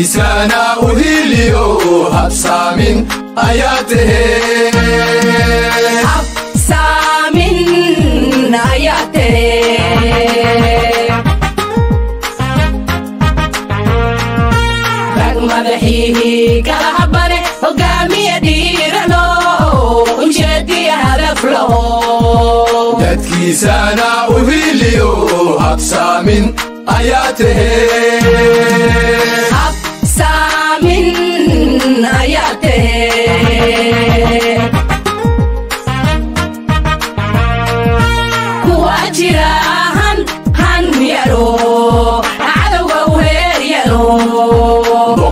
إسانا وهيليو هتسامن آياته هتسامن آياته لك مدحيه كالحبانه وقامي دير له هدف له سانا وهيليو هتسامن آياته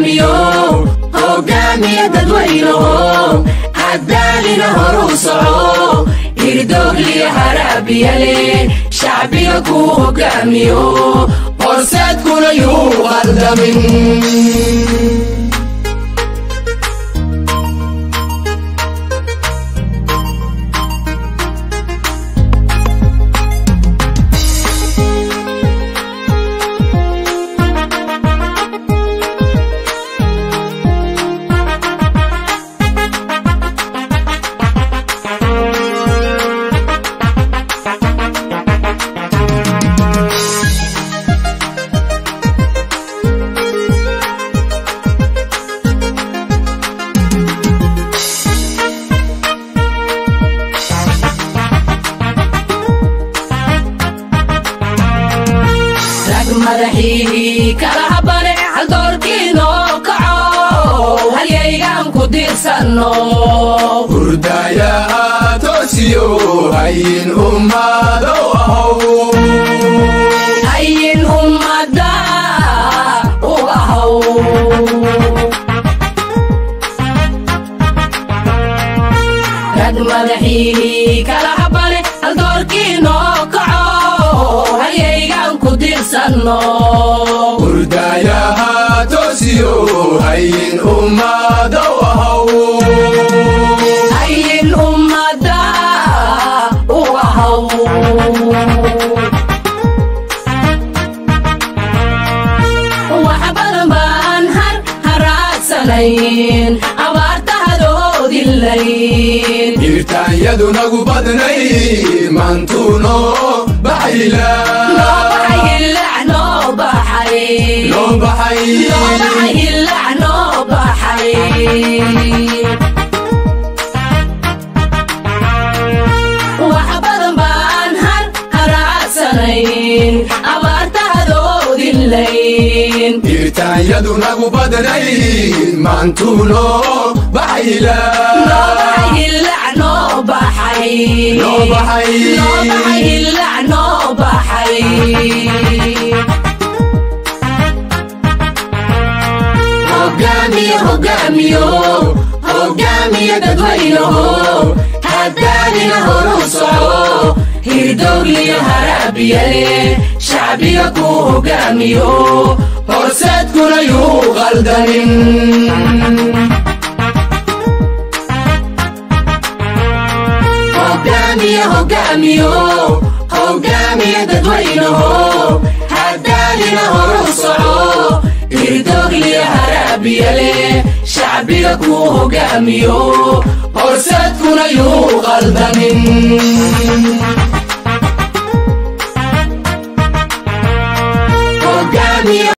hogaamiyo hogaamiya dadwaynaho cadaalina horuu soco hirdogliya haraabiyale shacbiga kuu hogaamiyo horseedkuna yuu qaldamin madaxiihii kala habane haldoorkiinoo kaco halyaygaan ku diirsanno hurdayaa toosiyo hayin ummado ahow hayin ummada u ahow rag madaxiihii hurdayaha toosiyo hayin ummadaw ahaw abaartahadoodilay irtaanyadu nagu badnay maantuuno baxayla yadu nagu badanayn maantuulo baxayla قداميو قدامي يدد ويلهو هداني نهر صعو هيدوغ لي هرابي يلي شعبي يكو قاميو هرسات كريو غلدن قدامي هقاميو قدامي يدد ويلهو هداني نهر صعو هيدوغ لي هرابي يلي shacbiga ku hogaamiyo horseedkuna yuu qaldanin